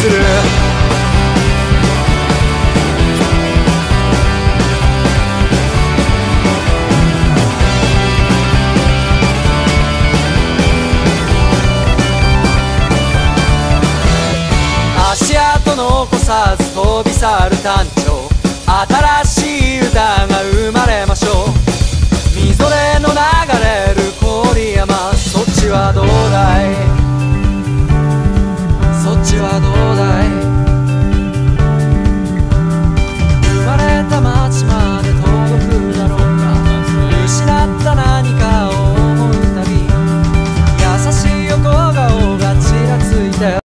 する。足跡残さず飛び去る単調。新しい